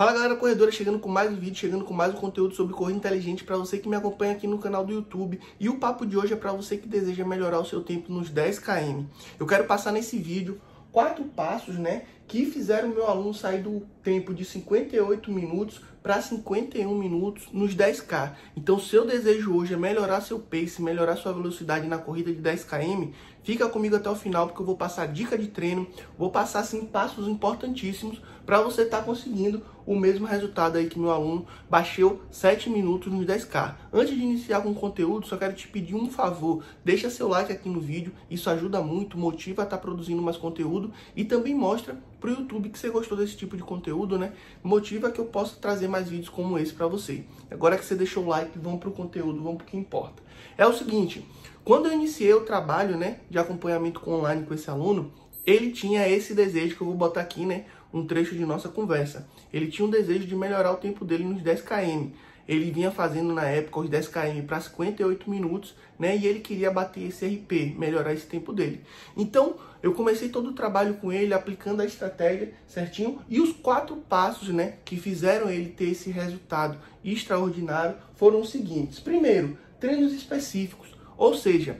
Fala galera corredora, chegando com mais um vídeo, chegando com mais um conteúdo sobre corrida inteligente para você que me acompanha aqui no canal do YouTube. E o papo de hoje é para você que deseja melhorar o seu tempo nos 10 km. Eu quero passar nesse vídeo quatro passos, né, que fizeram meu aluno sair do tempo de 58 minutos para 51 minutos nos 10K. Então, seu desejo hoje é melhorar seu pace, melhorar sua velocidade na corrida de 10 km, fica comigo até o final porque eu vou passar dica de treino, vou passar sim passos importantíssimos para você estar tá conseguindo o mesmo resultado aí que meu aluno baixou 7 minutos nos 10K. Antes de iniciar com o conteúdo, só quero te pedir um favor, deixa seu like aqui no vídeo, isso ajuda muito, motiva a estar tá produzindo mais conteúdo e também mostra para o YouTube que você gostou desse tipo de conteúdo, né? Motiva que eu possa trazer mais vídeos como esse para você. Agora que você deixou o like, vamos para o conteúdo, vamos para o que importa. É o seguinte, quando eu iniciei o trabalho, né, de acompanhamento online com esse aluno, ele tinha esse desejo que eu vou botar aqui, né, um trecho de nossa conversa. Ele tinha um desejo de melhorar o tempo dele nos 10 km. Ele vinha fazendo na época os 10 km para 58 minutos, né? E ele queria bater esse RP, melhorar esse tempo dele. Então, eu comecei todo o trabalho com ele, aplicando a estratégia certinho. E os quatro passos, né, que fizeram ele ter esse resultado extraordinário foram os seguintes. Primeiro, treinos específicos. Ou seja,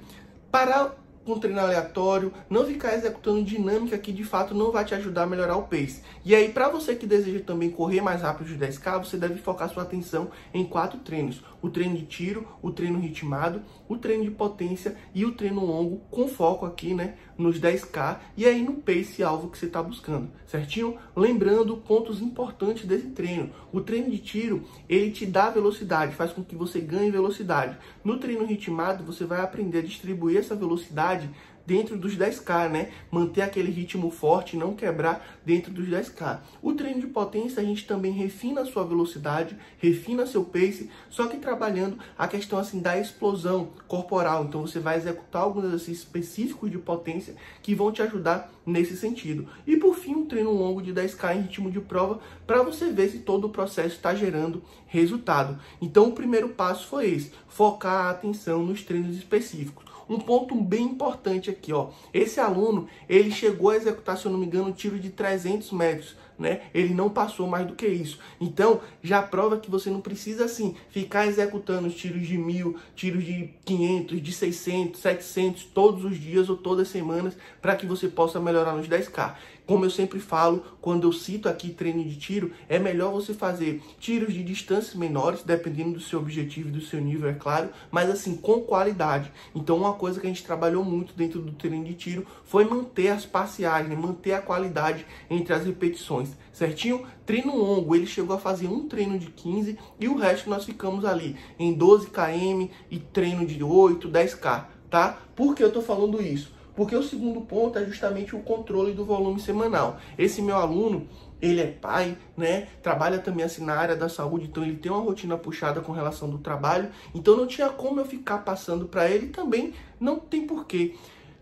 parar com treino aleatório, não ficar executando dinâmica que de fato não vai te ajudar a melhorar o pace. E aí, para você que deseja também correr mais rápido de 10K, você deve focar sua atenção em quatro treinos: o treino de tiro, o treino ritmado, o treino de potência e o treino longo, com foco aqui, né, nos 10K e aí no pace alvo que você está buscando, certinho? Lembrando pontos importantes desse treino: o treino de tiro ele te dá velocidade, faz com que você ganhe velocidade. No treino ritmado, você vai aprender a distribuir essa velocidade verdade dentro dos 10K, né? Manter aquele ritmo forte, não quebrar dentro dos 10K. O treino de potência a gente também refina a sua velocidade, refina seu pace, só que trabalhando a questão assim da explosão corporal. Então você vai executar alguns exercícios específicos de potência que vão te ajudar nesse sentido. E por fim, um treino longo de 10K em ritmo de prova para você ver se todo o processo está gerando resultado. Então o primeiro passo foi esse, focar a atenção nos treinos específicos. Um ponto bem importante aqui, ó. Esse aluno, ele chegou a executar, se eu não me engano, um tiro de 300 metros. Né? Ele não passou mais do que isso. Então, já prova que você não precisa, assim, ficar executando os tiros de mil, tiros de 500, de 600, 700, todos os dias ou todas as semanas, para que você possa melhorar nos 10K. Como eu sempre falo, quando eu cito aqui treino de tiro, é melhor você fazer tiros de distâncias menores, dependendo do seu objetivo e do seu nível, é claro, mas assim, com qualidade. Então, uma coisa que a gente trabalhou muito dentro do treino de tiro foi manter as parciais, né? manter a qualidade entre as repetições, certinho? Treino longo, ele chegou a fazer um treino de 15 e o resto nós ficamos ali em 12 km e treino de 8, 10k, tá? Por que eu tô falando isso? Porque o segundo ponto é justamente o controle do volume semanal. Esse meu aluno, ele é pai, né? Trabalha também assim na área da saúde, então ele tem uma rotina puxada com relação do trabalho. Então não tinha como eu ficar passando para ele também, não tem porquê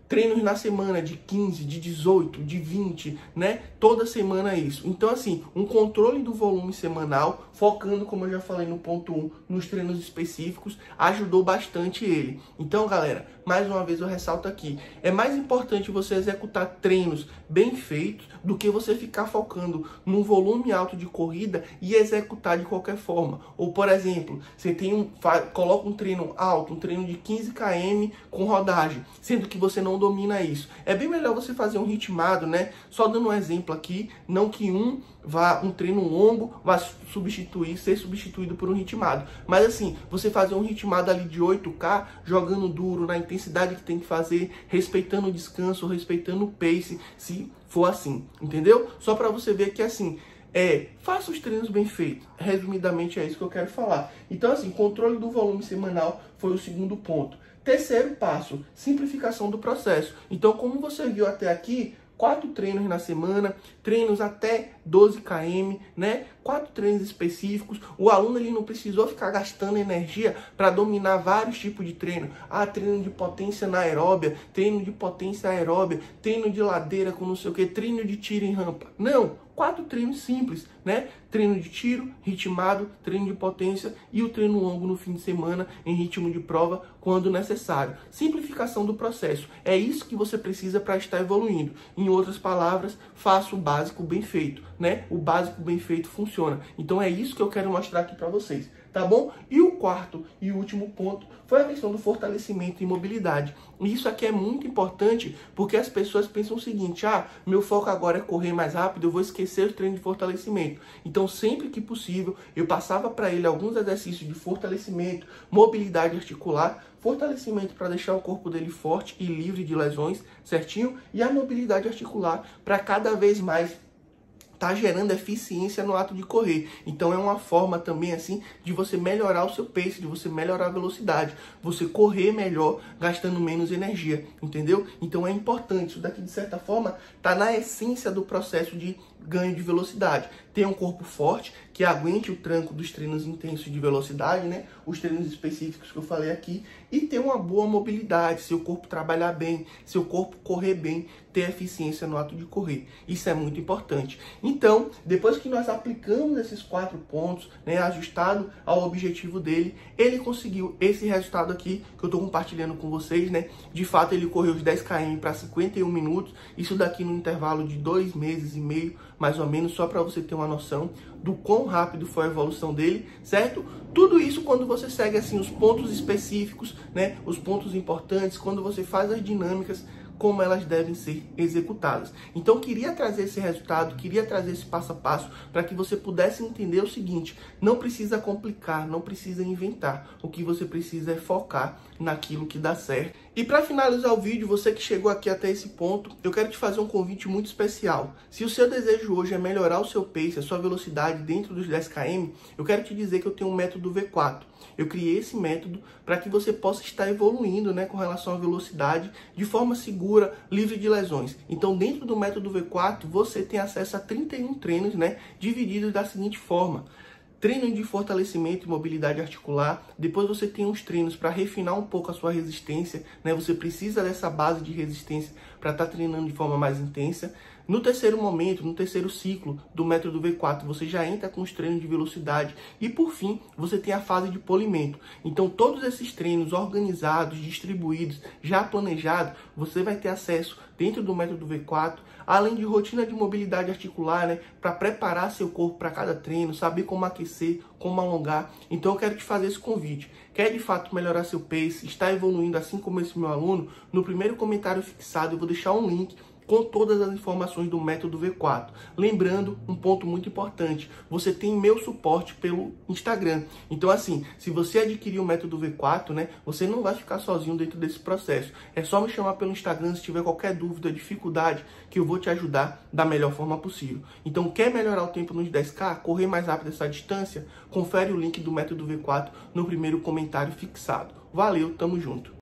treinos na semana de 15, de 18, de 20, né? Toda semana é isso. Então, assim, um controle do volume semanal, focando, como eu já falei no ponto 1, nos treinos específicos, ajudou bastante ele. Então, galera, mais uma vez eu ressalto aqui, é mais importante você executar treinos bem feitos do que você ficar focando num volume alto de corrida e executar de qualquer forma. Ou, por exemplo, você tem um, coloca um treino alto, um treino de 15 km com rodagem, sendo que você não domina isso. É bem melhor você fazer um ritmado, né? Só dando um exemplo aqui, não que um vá um treino longo vá substituir, ser substituído por um ritmado. Mas assim, você fazer um ritmado ali de 8K, jogando duro na intensidade que tem que fazer, respeitando o descanso, respeitando o pace, se for assim, entendeu? Só para você ver que assim, é, faça os treinos bem feitos. Resumidamente é isso que eu quero falar. Então assim, controle do volume semanal foi o segundo ponto. Terceiro passo, simplificação do processo. Então, como você viu até aqui, quatro treinos na semana, treinos até 12 km, né? Quatro treinos específicos. O aluno ele não precisou ficar gastando energia para dominar vários tipos de treino. Ah, treino de potência na aeróbia, treino de potência aeróbia, treino de ladeira com não sei o que, treino de tiro em rampa. Não, quatro treinos simples, né? treino de tiro, ritmado, treino de potência e o treino longo no fim de semana em ritmo de prova quando necessário. Simplificação do processo. É isso que você precisa para estar evoluindo. Em outras palavras, faça o básico bem feito, né? O básico bem feito funciona. Então é isso que eu quero mostrar aqui para vocês tá bom? E o quarto e último ponto foi a questão do fortalecimento e mobilidade. E isso aqui é muito importante porque as pessoas pensam o seguinte: ah, meu foco agora é correr mais rápido, eu vou esquecer o treino de fortalecimento. Então, sempre que possível, eu passava para ele alguns exercícios de fortalecimento, mobilidade articular, fortalecimento para deixar o corpo dele forte e livre de lesões, certinho? E a mobilidade articular para cada vez mais está gerando eficiência no ato de correr. Então é uma forma também assim de você melhorar o seu pace, de você melhorar a velocidade, você correr melhor, gastando menos energia, entendeu? Então é importante, isso daqui de certa forma está na essência do processo de ganho de velocidade. Ter um corpo forte que aguente o tranco dos treinos intensos de velocidade, né? Os treinos específicos que eu falei aqui e ter uma boa mobilidade, seu corpo trabalhar bem, seu corpo correr bem, ter eficiência no ato de correr. Isso é muito importante. Então, depois que nós aplicamos esses quatro pontos, né, ajustado ao objetivo dele, ele conseguiu esse resultado aqui que eu estou compartilhando com vocês, né? De fato, ele correu os 10 km para 51 minutos, isso daqui no intervalo de dois meses e meio mais ou menos, só para você ter uma noção do quão rápido foi a evolução dele, certo? Tudo isso quando você segue assim os pontos específicos, né? Os pontos importantes, quando você faz as dinâmicas como elas devem ser executadas. Então, queria trazer esse resultado, queria trazer esse passo a passo para que você pudesse entender o seguinte: não precisa complicar, não precisa inventar. O que você precisa é focar naquilo que dá certo. E para finalizar o vídeo, você que chegou aqui até esse ponto, eu quero te fazer um convite muito especial. Se o seu desejo hoje é melhorar o seu pace, a sua velocidade dentro dos 10 km, eu quero te dizer que eu tenho um método V4. Eu criei esse método para que você possa estar evoluindo né, com relação à velocidade de forma segura, livre de lesões. Então, dentro do método V4, você tem acesso a 31 treinos né, divididos da seguinte forma treino de fortalecimento e mobilidade articular. Depois você tem uns treinos para refinar um pouco a sua resistência, né? Você precisa dessa base de resistência para estar tá treinando de forma mais intensa. No terceiro momento, no terceiro ciclo do método V4, você já entra com os treinos de velocidade e por fim, você tem a fase de polimento. Então, todos esses treinos organizados, distribuídos, já planejados, você vai ter acesso dentro do método V4, além de rotina de mobilidade articular, né, para preparar seu corpo para cada treino, saber como aquecer, como alongar. Então, eu quero te fazer esse convite. Quer de fato melhorar seu pace, está evoluindo assim como esse meu aluno? No primeiro comentário fixado, eu vou deixar um link com todas as informações do método V4. Lembrando um ponto muito importante, você tem meu suporte pelo Instagram. Então assim, se você adquirir o método V4, né, você não vai ficar sozinho dentro desse processo. É só me chamar pelo Instagram se tiver qualquer dúvida, dificuldade, que eu vou te ajudar da melhor forma possível. Então quer melhorar o tempo nos 10K, correr mais rápido essa distância? Confere o link do método V4 no primeiro comentário fixado. Valeu, tamo junto.